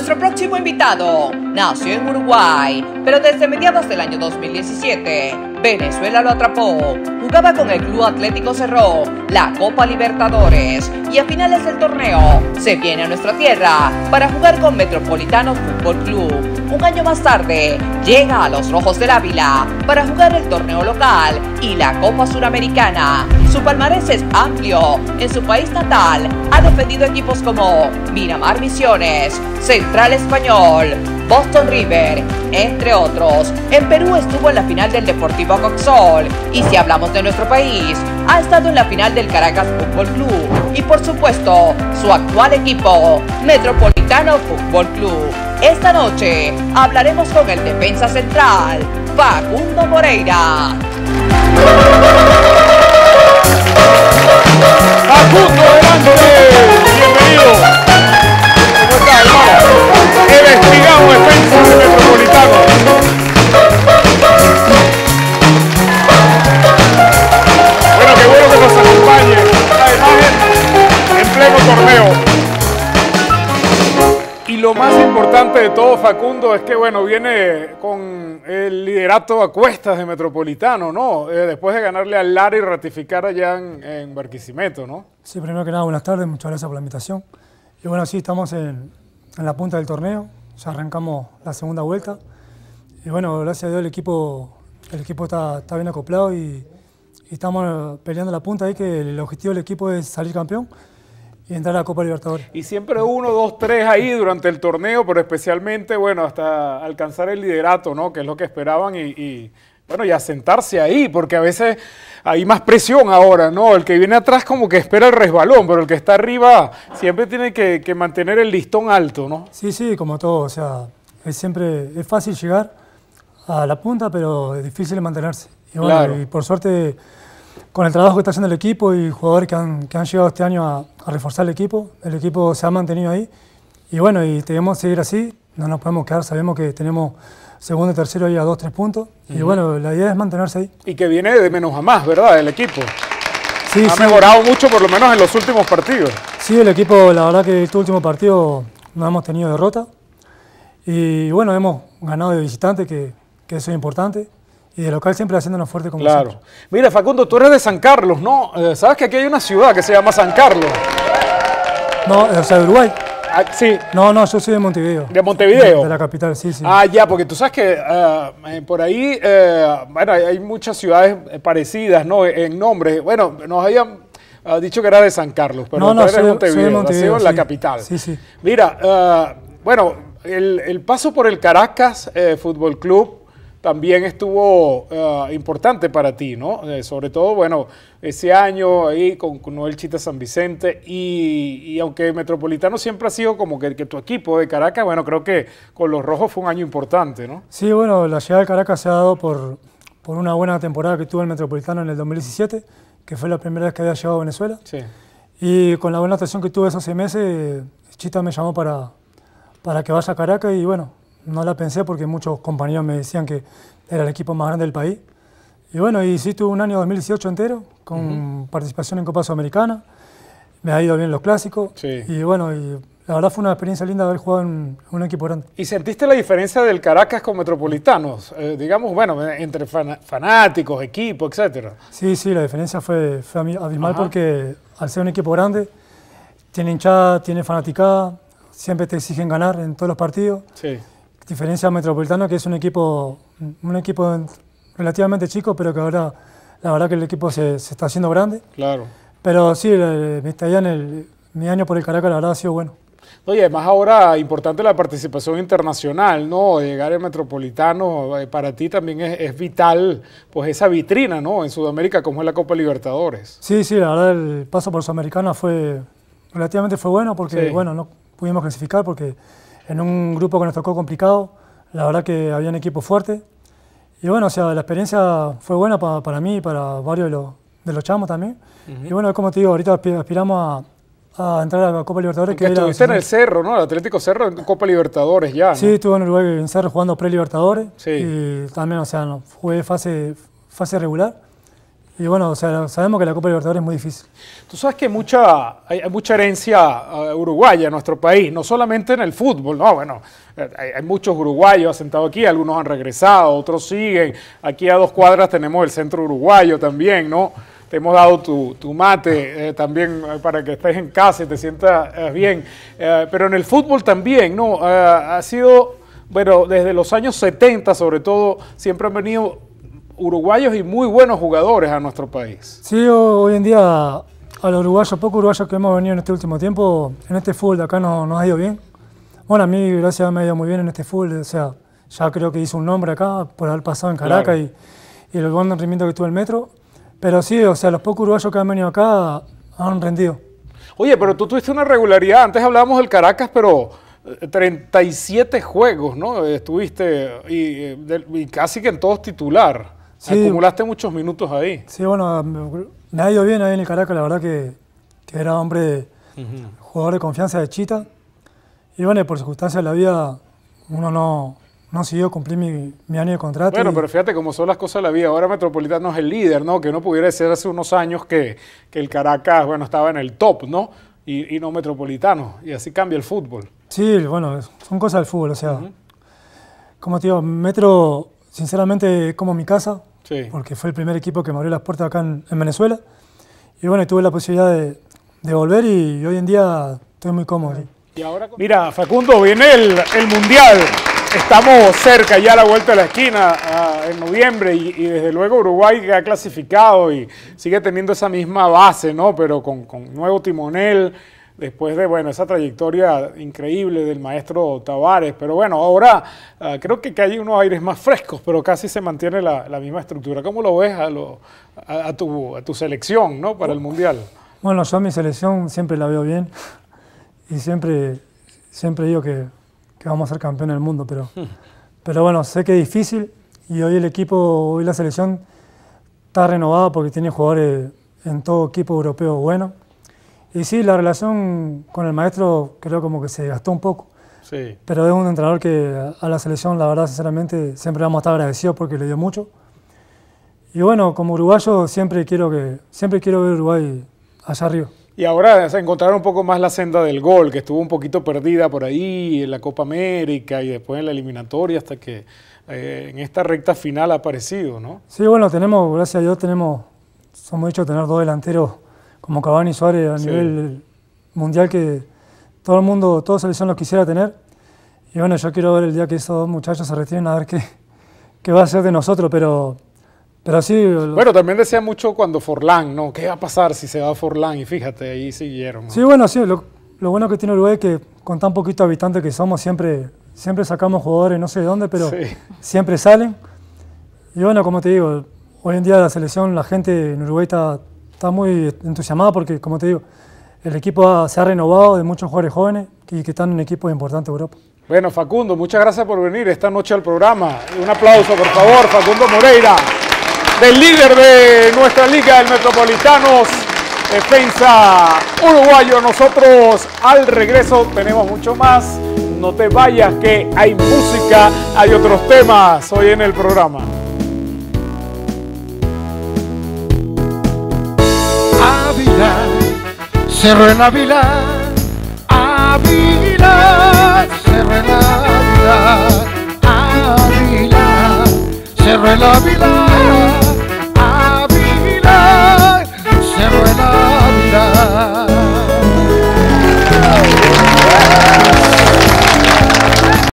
Nuestro próximo invitado. Nació en Uruguay, pero desde mediados del año 2017, Venezuela lo atrapó. Jugaba con el Club Atlético Cerró, la Copa Libertadores, y a finales del torneo se viene a nuestra tierra para jugar con Metropolitano Fútbol Club. Un año más tarde, llega a los Rojos del Ávila para jugar el torneo local y la Copa Suramericana. Su palmarés es amplio. En su país natal ha defendido equipos como Miramar Misiones, Central Español, Boston River, entre otros. En Perú estuvo en la final del Deportivo Coxol. Y si hablamos de nuestro país, ha estado en la final del Caracas Fútbol Club. Y por supuesto, su actual equipo, Metropolitano Fútbol Club. Esta noche hablaremos con el defensa central, Facundo Moreira. Facundo. Facundo, es que bueno, viene con el liderato a cuestas de Metropolitano, ¿no? Eh, después de ganarle al Lara y ratificar allá en, Barquisimeto, ¿no? Sí, primero que nada, buenas tardes, muchas gracias por la invitación. Y bueno, sí, estamos en, la punta del torneo, ya arrancamos la segunda vuelta. Y bueno, gracias a Dios el equipo, el equipo está, está bien acoplado y, y estamos peleando la punta ahí, que el objetivo del equipo es salir campeón y entrar a la Copa Libertadores. Y siempre uno, dos, tres ahí durante el torneo, pero especialmente, bueno, hasta alcanzar el liderato, ¿no? Que es lo que esperaban y, bueno, y asentarse ahí, porque a veces hay más presión ahora, ¿no? El que viene atrás como que espera el resbalón, pero el que está arriba siempre tiene que, mantener el listón alto, ¿no? Sí, sí, como todo, o sea, es siempre, es fácil llegar a la punta, pero es difícil mantenerse. Y bueno, y por suerte con el trabajo que está haciendo el equipo y jugadores que han, que han llegado este año a, reforzar el equipo, el equipo se ha mantenido ahí. Y bueno, y debemos seguir así, no nos podemos quedar, sabemos que tenemos segundo y tercero ahí a dos, tres puntos. Y bueno, la idea es mantenerse ahí. Y que viene de menos a más, ¿verdad? El equipo. Sí, ha mejorado mucho, por lo menos en los últimos partidos. Sí, el equipo, la verdad que este último partido no hemos tenido derrota. Y bueno, hemos ganado de visitante, que, que eso es importante y de local siempre haciéndonos fuerte como Claro. Mira, Facundo, tú eres de San Carlos, ¿no? Eh, ¿Sabes que aquí hay una ciudad que se llama San Carlos? No, o sea, de Uruguay. Ah, sí. No, no, yo soy de Montevideo. ¿De Montevideo? De, la capital, sí, sí. Ah, ya, porque tú sabes que eh, eh, por ahí, bueno, hay muchas ciudades parecidas, ¿no? En nombre. Bueno, nos habían dicho que era de San Carlos, pero no, no, eres de Montevideo, de Montevideo en la capital. Sí, sí. Mira, bueno, el, el, paso por el Caracas Fútbol Club también estuvo eh, importante para ti, ¿no? Eh, sobre todo, bueno, ese año ahí con, Noel Chita San Vicente y, aunque Metropolitano siempre ha sido como que, tu equipo de Caracas, bueno, creo que con los rojos fue un año importante, ¿no? Sí, bueno, la llegada de Caracas se ha dado por, por una buena temporada que tuvo el Metropolitano en el 2017, que fue la primera vez que había llegado a Venezuela. Sí. Y con la buena actuación que tuve esos seis meses, Chita me llamó para, para que vaya a Caracas y bueno, no la pensé porque muchos compañeros me decían que era el equipo más grande del país. Y bueno, y sí tuve un año 2018 entero con participación en Copa Sudamericana. Me ha ido bien los clásicos. Y bueno, y la verdad fue una experiencia linda haber jugado en un equipo grande. ¿Y sentiste la diferencia del Caracas con Metropolitanos? Eh, digamos, bueno, entre fanáticos, equipo, etcétera. Sí, sí, la diferencia fue, fue abismal porque al ser un equipo grande, tiene hinchada, tiene fanaticada, siempre te exigen ganar en todos los partidos. Sí diferencia Metropolitano, que es un equipo, un equipo relativamente chico, pero que ahora la verdad que el equipo se, está haciendo grande. Claro. Pero sí, en el, mi año por el Caracas la verdad ha sido bueno. Oye, además ahora importante la participación internacional, ¿no? Llegar al Metropolitano, eh, para ti también es, vital, pues esa vitrina, ¿no? En Sudamérica como es la Copa Libertadores. Sí, sí, la verdad el paso por Sudamericana fue, relativamente fue bueno porque, bueno, no pudimos clasificar porque en un grupo que nos tocó complicado. La verdad que había un equipo fuerte. Y bueno, o sea, la experiencia fue buena para mí y para varios de los, de los chamos también. Y bueno, como te digo, ahorita aspiramos a, entrar a la Copa Libertadores. Que estuviste en el Cerro, ¿no? El Atlético Cerro en Copa Libertadores ya. Sí, estuve en Uruguay en Cerro jugando pre-Libertadores. Sí. Y también, o sea, no, jugué fase, fase regular. Y bueno, o sea, sabemos que la Copa Libertadores es muy difícil. Tú sabes que mucha, hay, mucha herencia eh, uruguaya en nuestro país, no solamente en el fútbol, no, bueno, eh, hay, muchos uruguayos asentados aquí, algunos han regresado, otros siguen. Aquí a dos cuadras tenemos el centro uruguayo también, ¿no? Te hemos dado tu, mate eh, también para que estés en casa y te sientas bien. pero en el fútbol también, ¿no? ha sido, bueno, desde los años 70 sobre todo, siempre han venido uruguayos y muy buenos jugadores a nuestro país. Sí, hoy en día a los uruguayos, pocos uruguayos que hemos venido en este último tiempo, en este fútbol de acá nos, nos ha ido bien. Bueno, a mí, gracias a me ha ido muy bien en este fútbol, o sea, ya creo que hice un nombre acá por haber pasado en Caracas y, y, el buen rendimiento que tuvo el metro. Pero sí, o sea, los pocos uruguayos que han venido acá han rendido. Oye, pero tú tuviste una regularidad, antes hablábamos del Caracas, pero 37 eh, juegos, ¿no? Estuviste y, y casi que en todos titular. Acumulaste muchos minutos ahí. Sí, bueno, me ha ido bien ahí en el Caracas, la verdad que, que era hombre, jugador de confianza de Chita. Y bueno, por circunstancias de la vida, uno no, no siguió cumplir mi, mi año de contrato. Bueno, pero fíjate cómo son las cosas de la vida. Ahora Metropolitano es el líder, ¿no? Que no pudiera ser hace unos años que, que el Caracas, bueno, estaba en el top, ¿no? Y, y, no Metropolitano. Y así cambia el fútbol. Sí, bueno, son cosas del fútbol. O sea, como te digo, Metro, sinceramente, como mi casa porque fue el primer equipo que me abrió las puertas acá en, Venezuela. Y bueno, tuve la posibilidad de, volver y, hoy en día estoy muy cómodo. Mira, Facundo, viene el, Mundial. Estamos cerca ya a la vuelta de la esquina en noviembre y, desde luego Uruguay que ha clasificado y sigue teniendo esa misma base, ¿no? Pero con, con nuevo timonel, después de bueno, esa trayectoria increíble del maestro Tavares. Pero bueno, ahora ah, creo que, hay unos aires más frescos, pero casi se mantiene la, misma estructura. ¿Cómo lo ves a, lo, a, tu, a tu selección ¿no? para el Mundial? Bueno, yo a mi selección siempre la veo bien y siempre, siempre digo que, que vamos a ser campeones del mundo, pero, pero bueno, sé que es difícil y hoy el equipo, hoy la selección está renovada porque tiene jugadores en todo equipo europeo bueno y sí, la relación con el maestro creo como que se gastó un poco. Sí. Pero es un entrenador que a la selección, la verdad, sinceramente, siempre vamos a estar agradecidos porque le dio mucho. Y bueno, como uruguayo siempre quiero, que, siempre quiero ver Uruguay allá arriba. Y ahora se encontrar un poco más la senda del gol, que estuvo un poquito perdida por ahí en la Copa América y después en la eliminatoria hasta que eh, en esta recta final ha aparecido, ¿no? Sí, bueno, tenemos, gracias a Dios, tenemos, somos hechos tener dos delanteros como Cavani y Suárez a nivel mundial que todo el mundo, toda selección los quisiera tener. Y bueno, yo quiero ver el día que esos dos muchachos se retiren a ver qué, qué va a ser de nosotros, pero, pero sí. Bueno, también decía mucho cuando Forlán, ¿no? ¿Qué va a pasar si se va Forlán? Y fíjate, ahí siguieron. Sí, bueno, sí, lo, lo, bueno que tiene Uruguay es que con tan poquito habitantes que somos, siempre, siempre sacamos jugadores no sé de dónde, pero siempre salen. Y bueno, como te digo, hoy en día la selección, la gente en Uruguay está, está muy entusiasmada porque, como te digo, el equipo se ha renovado de muchos jugadores jóvenes y que están en equipos importantes de Europa. Bueno, Facundo, muchas gracias por venir esta noche al programa. Un aplauso, por favor, Facundo Moreira, del líder de nuestra Liga, el Metropolitanos, defensa uruguayo. Nosotros al regreso tenemos mucho más. No te vayas, que hay música, hay otros temas hoy en el programa. Cerro en Ávila, Ávila, Cerro en Ávila, Ávila, Cerro en Ávila.